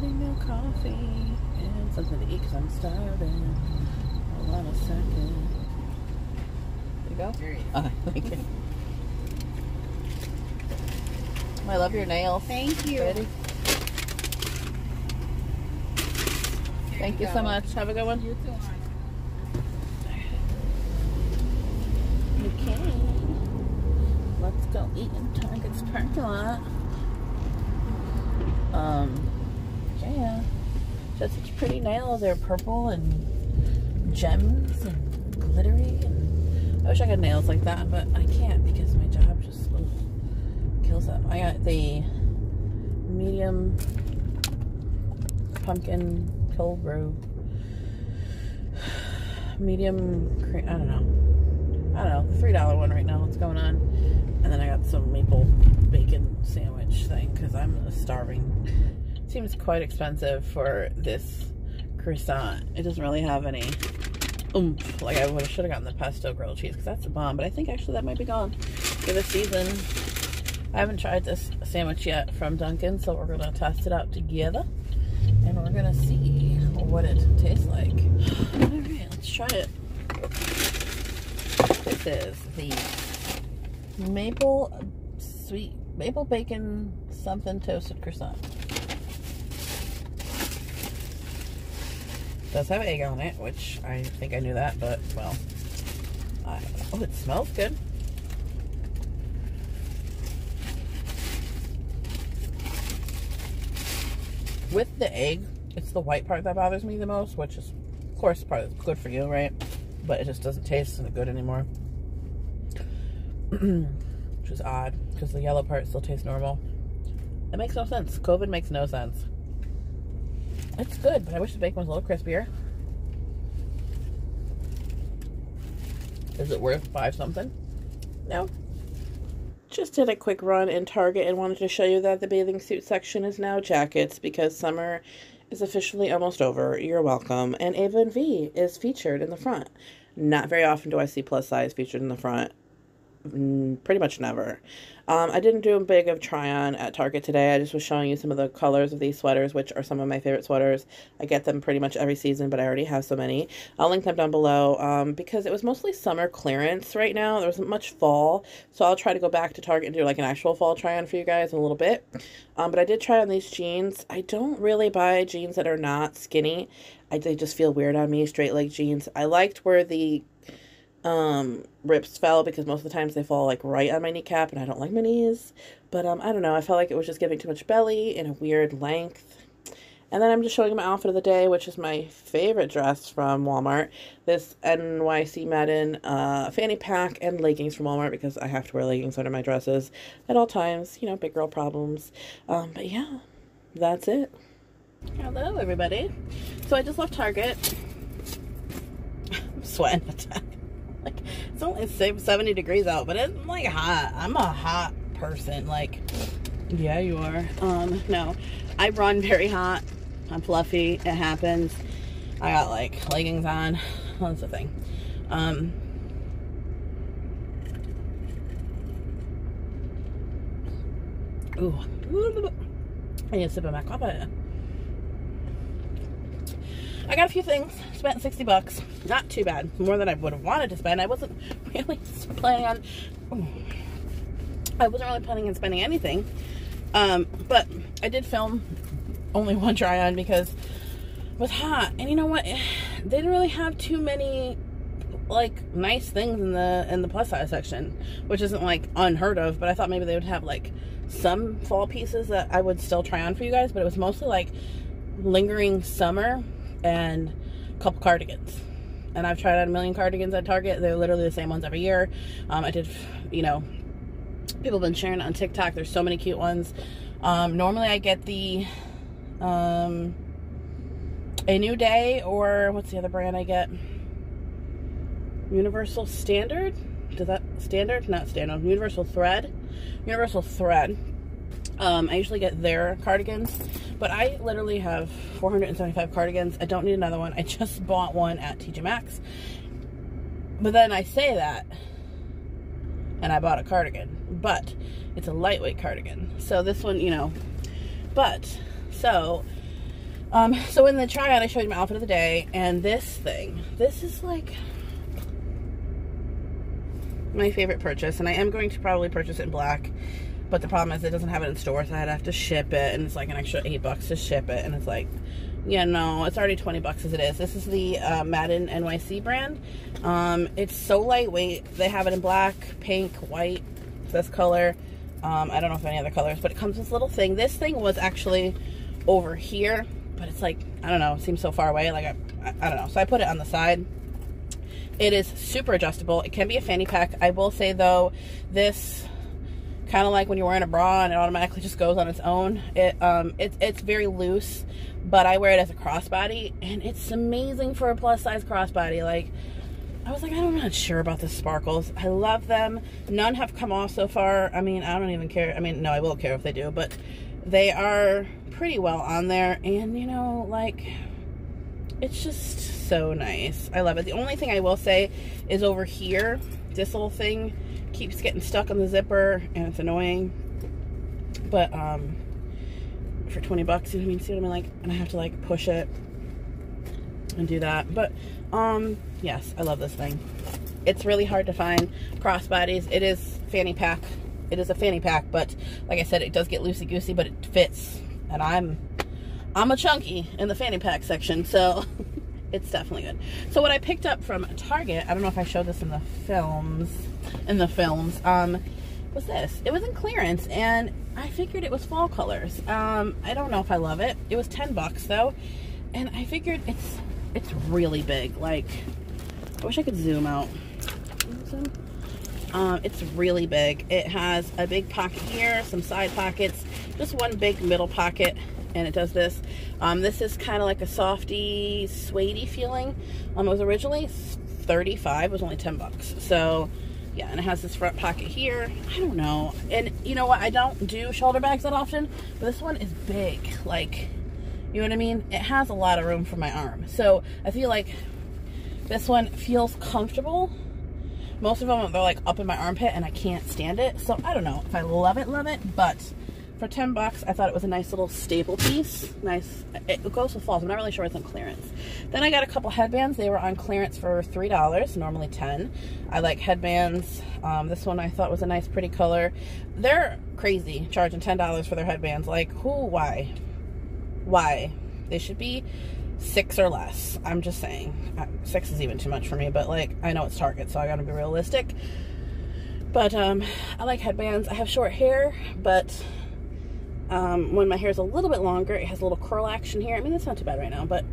getting a coffee and something to eat because I'm starving. Hold on a second. There you go. There you Oh, thank. I love your nails. Thank you. Ready? Thank you so much. Have a good one. You too. hon. Okay. Let's go eat in Target's parking lot. Um, yeah. She has such pretty nails. They're purple and gems and glittery. And I wish I had nails like that, but I can't because my job just ugh, kills them. I got the medium pumpkin cold brew. Medium cream. I don't know. I don't know, three dollar one right now. What's going on? And then I got some maple bacon sandwich thing because I'm starving. Seems quite expensive for this croissant. It doesn't really have any oomph. Like I would have should have gotten the pesto grilled cheese because that's a bomb. But I think actually that might be gone for the season. I haven't tried this sandwich yet from Dunkin', so we're gonna test it out together, and we're gonna see what it tastes like. All right, let's try it. This is the maple sweet maple bacon something toasted croissant. Does have egg on it, which I think I knew that, but well, I. Oh, it smells good. With the egg, it's the white part that bothers me the most, which is, of course, part of good for you, right? But it just doesn't taste good anymore which is odd because the yellow part still tastes normal. It makes no sense. COVID makes no sense. It's good, but I wish the bacon was a little crispier. Is it worth five something? No. Just did a quick run in Target and wanted to show you that the bathing suit section is now jackets because summer is officially almost over. You're welcome. And Ava and Viv featured in the front. Not very often do I see plus size featured in the front pretty much never. Um, I didn't do a big of try on at Target today. I just was showing you some of the colors of these sweaters, which are some of my favorite sweaters. I get them pretty much every season, but I already have so many. I'll link them down below um, because it was mostly summer clearance right now. There wasn't much fall, so I'll try to go back to Target and do like an actual fall try on for you guys in a little bit. Um, but I did try on these jeans. I don't really buy jeans that are not skinny. I, they just feel weird on me, straight leg jeans. I liked where the um rips fell because most of the times they fall like right on my kneecap and I don't like my knees. But um I don't know, I felt like it was just giving too much belly in a weird length. And then I'm just showing my outfit of the day, which is my favorite dress from Walmart. This NYC Madden uh, fanny pack and leggings from Walmart because I have to wear leggings under my dresses at all times. You know, big girl problems. Um, but yeah, that's it. Hello, everybody. So I just left Target. I'm sweating it's only 70 degrees out, but it's like hot. I'm a hot person. Like, yeah, you are. Um, no, I run very hot. I'm fluffy. It happens. I got like leggings on. That's the thing. Um, ooh, I need to sip of my coffee. I got a few things. Spent 60 bucks. Not too bad. More than I would have wanted to spend. I wasn't really planning on... I wasn't really planning on spending anything. Um, but I did film only one try on because it was hot. And you know what? They didn't really have too many like nice things in the in the plus size section, which isn't like unheard of, but I thought maybe they would have like some fall pieces that I would still try on for you guys, but it was mostly like lingering summer and a couple cardigans. And I've tried on a million cardigans at Target. They're literally the same ones every year. Um, I did, you know, people have been sharing on TikTok. There's so many cute ones. Um, normally I get the um, A New Day or what's the other brand I get? Universal Standard? Does that standard? Not standard. Universal Thread. Universal Thread. Um, I usually get their cardigans, but I literally have 475 cardigans. I don't need another one. I just bought one at TJ Maxx. But then I say that, and I bought a cardigan, but it's a lightweight cardigan. So this one, you know, but, so, Um, so in the tryout, I showed you my outfit of the day, and this thing, this is like my favorite purchase, and I am going to probably purchase it in black, but the problem is it doesn't have it in stores, so I'd have to ship it, and it's like an extra eight bucks to ship it, and it's like, yeah, no, it's already 20 bucks as it is. This is the uh, Madden NYC brand. Um, it's so lightweight. They have it in black, pink, white, this color. Um, I don't know if any other colors, but it comes with this little thing. This thing was actually over here, but it's like, I don't know, it seems so far away. Like, I, I, I don't know. So I put it on the side. It is super adjustable. It can be a fanny pack. I will say, though, this kind of like when you're wearing a bra and it automatically just goes on its own. It um it's it's very loose, but I wear it as a crossbody and it's amazing for a plus size crossbody. Like I was like, I'm not sure about the sparkles. I love them. None have come off so far. I mean, I don't even care. I mean, no, I will care if they do, but they are pretty well on there. And, you know, like, it's just so nice. I love it. The only thing I will say is over here, this little thing keeps getting stuck on the zipper and it's annoying. But, um, for 20 bucks, you know what I mean? See what I mean? Like, and I have to, like, push it and do that. But, um, yes, I love this thing. It's really hard to find crossbodies. It is fanny pack. It is a fanny pack, but like I said, it does get loosey-goosey, but it fits. And I'm, I'm a chunky in the fanny pack section, so it's definitely good. So what I picked up from Target, I don't know if I showed this in the films, in the films, um, was this. It was in clearance, and I figured it was fall colors. Um, I don't know if I love it. It was 10 bucks, though, and I figured it's it's really big. Like, I wish I could zoom out. Um, it's really big. It has a big pocket here, some side pockets, just one big middle pocket, and it does this. Um, this is kind of like a softy, suede feeling. Um, it was originally 35, it was only 10 bucks. So, yeah, and it has this front pocket here. I don't know. And you know what? I don't do shoulder bags that often, but this one is big. Like, you know what I mean? It has a lot of room for my arm. So I feel like this one feels comfortable. Most of them, they're like up in my armpit and I can't stand it. So I don't know if I love it, love it, but for 10 bucks, I thought it was a nice little staple piece. Nice. It goes with falls. I'm not really sure it's on clearance. Then I got a couple headbands. They were on clearance for $3, normally 10 I like headbands. Um, this one I thought was a nice, pretty color. They're crazy, charging $10 for their headbands. Like, who, why? Why? They should be six or less. I'm just saying. Uh, six is even too much for me, but like, I know it's Target, so I gotta be realistic. But um, I like headbands. I have short hair, but um, when my hair is a little bit longer, it has a little curl action here. I mean, it's not too bad right now, but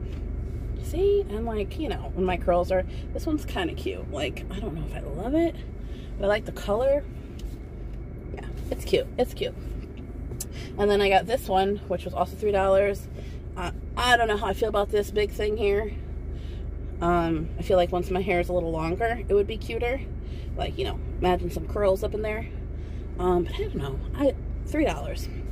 see, and like, you know, when my curls are, this one's kind of cute. Like, I don't know if I love it, but I like the color. Yeah, it's cute. It's cute. And then I got this one, which was also $3. Uh, I don't know how I feel about this big thing here. Um, I feel like once my hair is a little longer, it would be cuter. Like, you know, imagine some curls up in there. Um, but I don't know. I $3.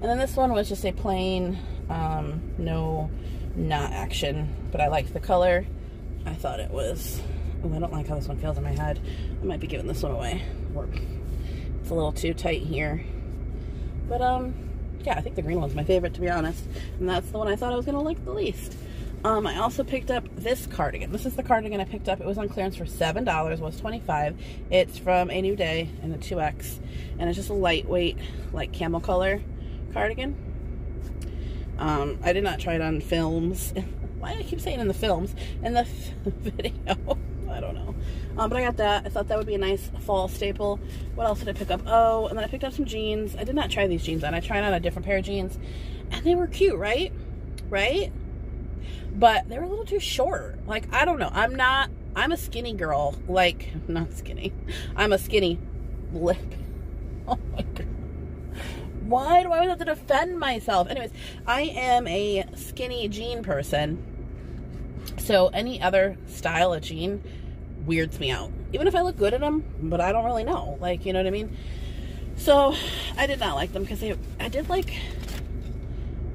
And then this one was just a plain, um, no not action. But I liked the color. I thought it was... Oh, I don't like how this one feels in my head. I might be giving this one away. It's a little too tight here. But, um, yeah, I think the green one's my favorite, to be honest. And that's the one I thought I was going to like the least. Um, I also picked up this cardigan. This is the cardigan I picked up. It was on clearance for $7, was 25 It's from A New Day in the 2X. And it's just a lightweight, like camel color cardigan. Um, I did not try it on films. Why do I keep saying in the films? In the video. I don't know. Um, but I got that. I thought that would be a nice fall staple. What else did I pick up? Oh, and then I picked up some jeans. I did not try these jeans on. I tried on a different pair of jeans. And they were cute, right? Right? But they were a little too short. Like, I don't know. I'm not, I'm a skinny girl. Like, not skinny. I'm a skinny lip. Oh my God. Why do I always have to defend myself? Anyways, I am a skinny jean person. So any other style of jean weirds me out. Even if I look good in them, but I don't really know. Like, you know what I mean? So, I did not like them because they, I did like,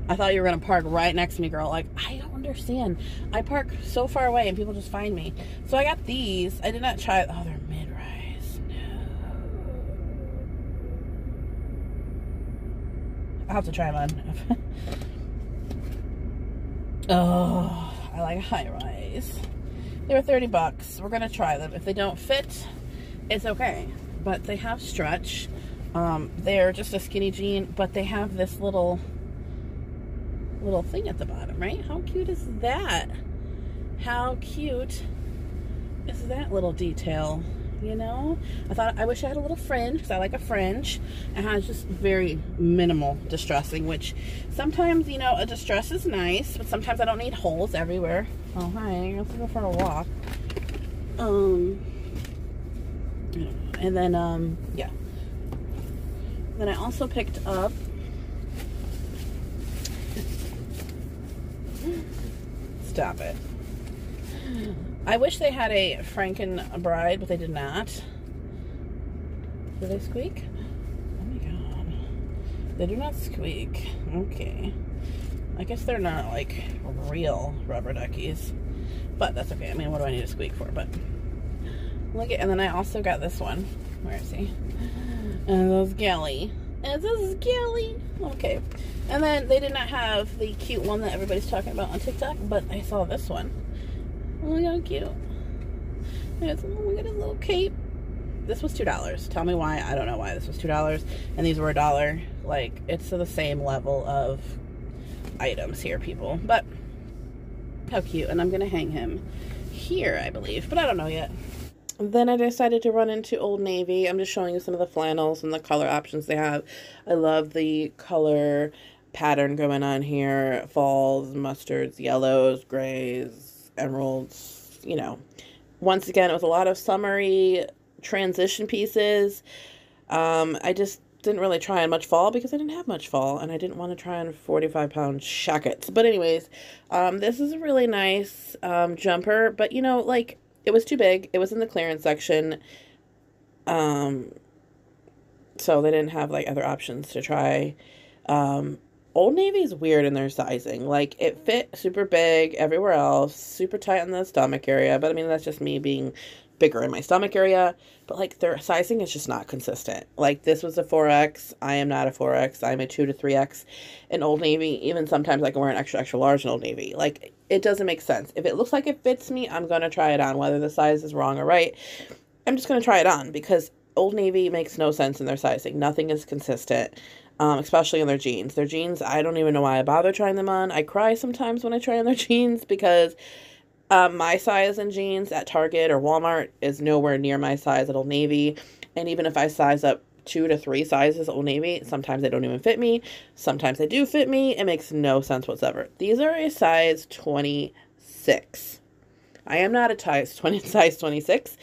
I thought you were going to park right next to me, girl. Like, I don't understand. I park so far away and people just find me. So I got these. I did not try, oh, they're Have to try them on. Oh, I like high rise. They were 30 bucks. We're gonna try them. If they don't fit, it's okay. But they have stretch. Um, they're just a skinny jean, but they have this little little thing at the bottom, right? How cute is that? How cute is that little detail? You know, I thought I wish I had a little fringe because I like a fringe. It has just very minimal distressing, which sometimes, you know, a distress is nice, but sometimes I don't need holes everywhere. Oh, hi, let's go for a walk. Um, and then, um, yeah. Then I also picked up Stop it. I wish they had a Franken bride, but they did not. Do they squeak? Oh my god. They do not squeak. Okay. I guess they're not like real rubber duckies. But that's okay. I mean, what do I need to squeak for? But look at, and then I also got this one. Where is he? And those galley. And this is galley. Okay. And then they did not have the cute one that everybody's talking about on TikTok, but I saw this one. Oh, look how cute. Oh, look at his little cape. This was $2. Tell me why. I don't know why this was $2. And these were a dollar. Like, it's the same level of items here, people. But, how cute. And I'm going to hang him here, I believe. But I don't know yet. Then I decided to run into Old Navy. I'm just showing you some of the flannels and the color options they have. I love the color pattern going on here. Falls, mustards, yellows, grays, emeralds, you know. Once again, it was a lot of summery transition pieces. Um, I just didn't really try on much fall because I didn't have much fall and I didn't want to try on 45 pound shackets. But anyways, um, this is a really nice um, jumper, but you know, like it was too big. It was in the clearance section. Um, so they didn't have like other options to try. Um, Old Navy is weird in their sizing. Like it fit super big everywhere else, super tight in the stomach area. But I mean, that's just me being bigger in my stomach area. But like their sizing is just not consistent. Like this was a 4X. I am not a 4X. I'm a 2 to 3X in Old Navy. Even sometimes I can wear an extra, extra large in Old Navy. Like it doesn't make sense. If it looks like it fits me, I'm going to try it on. Whether the size is wrong or right, I'm just going to try it on because Old Navy makes no sense in their sizing. Nothing is consistent um, especially in their jeans. Their jeans, I don't even know why I bother trying them on. I cry sometimes when I try on their jeans because um, my size in jeans at Target or Walmart is nowhere near my size at Old Navy. And even if I size up two to three sizes Old Navy, sometimes they don't even fit me. Sometimes they do fit me. It makes no sense whatsoever. These are a size 26. I am not a size 20 size 26.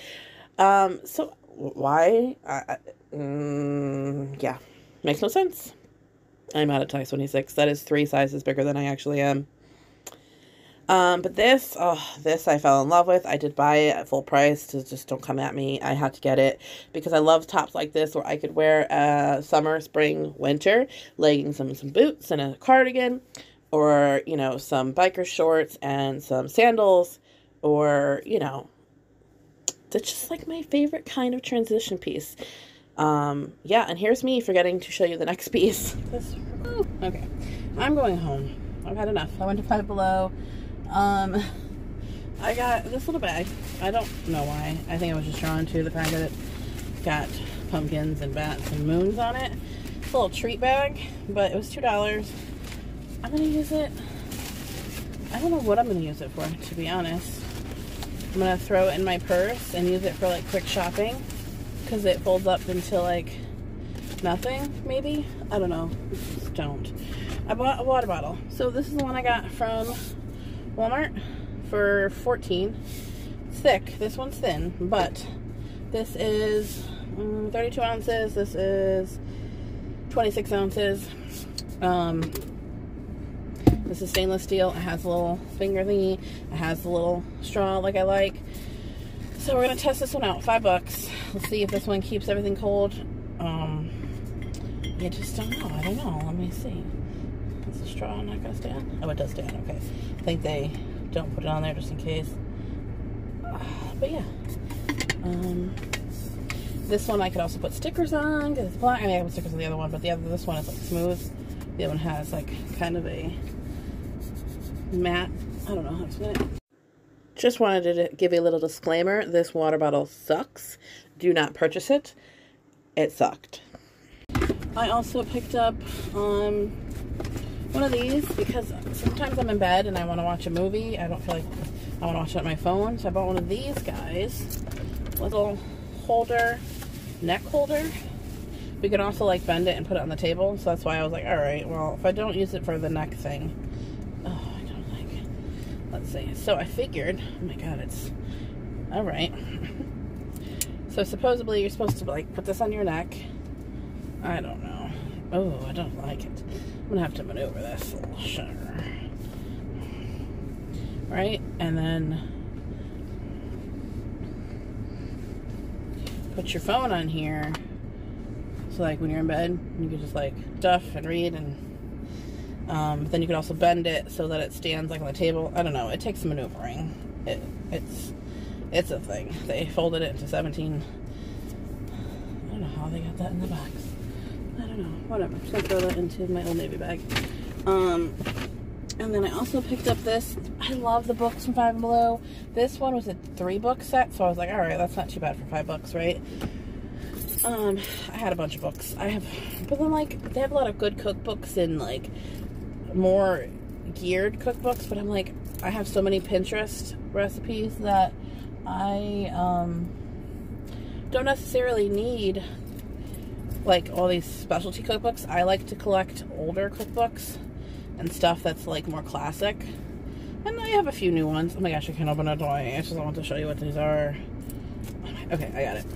Um, so why? I, mm, yeah. Makes no sense. I'm out at size 26. That is three sizes bigger than I actually am. Um, but this, oh, this I fell in love with. I did buy it at full price. Just don't come at me. I had to get it because I love tops like this where I could wear a summer, spring, winter, leggings and some boots and a cardigan or, you know, some biker shorts and some sandals or, you know, that's just like my favorite kind of transition piece. Um, yeah, and here's me forgetting to show you the next piece. Okay, I'm going home. I've had enough. I went to Five Below. Um, I got this little bag. I don't know why. I think I was just drawn to the fact that it got pumpkins and bats and moons on it. It's a little treat bag, but it was two dollars. I'm gonna use it. I don't know what I'm gonna use it for, to be honest. I'm gonna throw it in my purse and use it for like quick shopping because it folds up into like nothing, maybe? I don't know. Don't. I bought a water bottle. So this is the one I got from Walmart for 14 It's thick. This one's thin, but this is um, 32 ounces. This is 26 ounces. Um, this is stainless steel. It has a little finger thingy. It has the little straw like I like. So we're going to test this one out. Five bucks. Let's see if this one keeps everything cold. Um, I just don't know. I don't know. Let me see. Is the straw not going to stand? Oh, it does stand. Okay. I think they don't put it on there just in case. Uh, but yeah. Um, this one I could also put stickers on because it's black. I mean, I put stickers on the other one, but the other this one is like smooth. The other one has like kind of a matte. I don't know how to explain it. Just wanted to give you a little disclaimer. This water bottle sucks. Do not purchase it. It sucked. I also picked up um, one of these because sometimes I'm in bed and I want to watch a movie. I don't feel like I want to watch it on my phone. So I bought one of these guys. Little holder, neck holder. We can also like bend it and put it on the table. So that's why I was like, all right, well, if I don't use it for the neck thing, oh, I don't like it. Let's see. So I figured, oh my God, it's all right. so supposedly you're supposed to like put this on your neck. I don't know. Oh, I don't like it. I'm gonna have to maneuver this sure. Right? And then put your phone on here. So like when you're in bed, you can just like duff and read and um, then you can also bend it so that it stands like on the table. I don't know. It takes maneuvering. It, it's it's a thing. They folded it into 17. I don't know how they got that in the box. I don't know. Whatever. So throw that into my old Navy bag. Um, and then I also picked up this. I love the books from Five Below. This one was a three book set, so I was like, all right, that's not too bad for five bucks, right? Um, I had a bunch of books. I have, but then like they have a lot of good cookbooks and like more geared cookbooks. But I'm like, I have so many Pinterest recipes that I um don't necessarily need like all these specialty cookbooks. I like to collect older cookbooks and stuff that's like more classic. And I have a few new ones. Oh my gosh, I can't open a toy. I just want to show you what these are. Okay, I got it.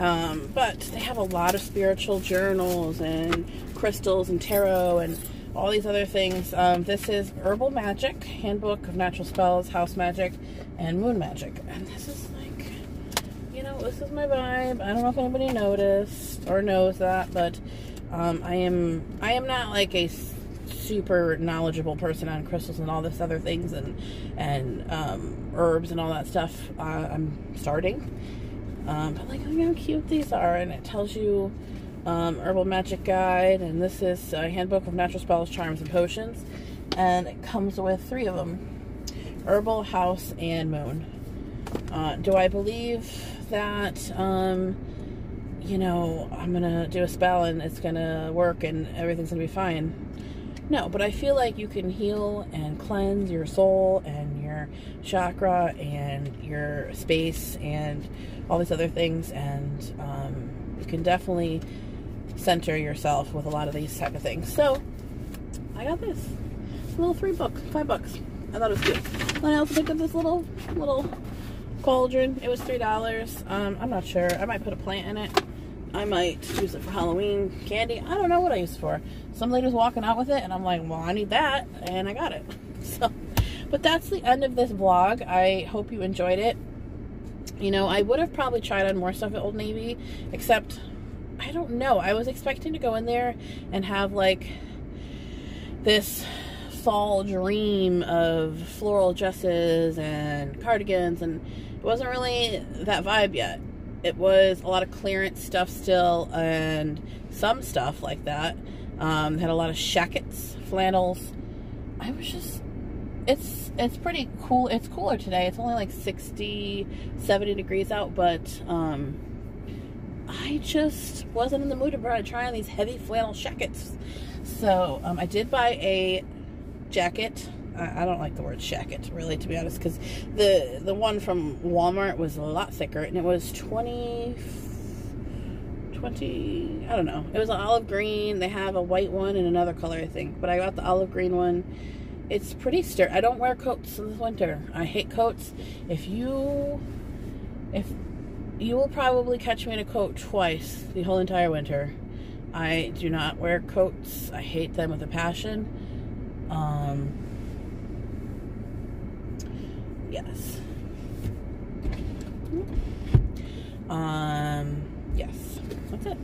Um, but they have a lot of spiritual journals and crystals and tarot and all these other things. Um, this is Herbal Magic, Handbook of Natural Spells, House Magic, and Moon Magic. And this is like, you know, this is my vibe. I don't know if anybody noticed or knows that, but um, I am I am not like a super knowledgeable person on crystals and all this other things and and um, herbs and all that stuff. Uh, I'm starting, um, but like look how cute these are, and it tells you um, herbal magic guide, and this is a handbook of natural spells, charms, and potions, and it comes with three of them: herbal, house, and moon. Uh, do I believe that? Um, you know, I'm gonna do a spell and it's gonna work and everything's gonna be fine. No, but I feel like you can heal and cleanse your soul and your chakra and your space and all these other things, and um, you can definitely center yourself with a lot of these type of things. So I got this little three book, five bucks. I thought it was cute. And I also picked up this little little cauldron. It was three dollars. Um, I'm not sure. I might put a plant in it. I might use it for Halloween candy. I don't know what I use for. Some lady was walking out with it, and I'm like, well, I need that, and I got it. So, but that's the end of this vlog. I hope you enjoyed it. You know, I would have probably tried on more stuff at Old Navy, except I don't know. I was expecting to go in there and have like this fall dream of floral dresses and cardigans, and it wasn't really that vibe yet it was a lot of clearance stuff still and some stuff like that. Um, had a lot of shackets, flannels. I was just, it's, it's pretty cool. It's cooler today. It's only like 60, 70 degrees out, but, um, I just wasn't in the mood to try on these heavy flannel shackets. So, um, I did buy a jacket I, don't like the word jacket, really, to be honest, because the the one from Walmart was a lot thicker, and it was 20, 20, I don't know. It was an olive green. They have a white one and another color, I think. But I got the olive green one. It's pretty sturdy. I don't wear coats this winter. I hate coats. If you, if you will probably catch me in a coat twice the whole entire winter. I do not wear coats. I hate them with a passion. Um, Yes. Um, yes. That's it.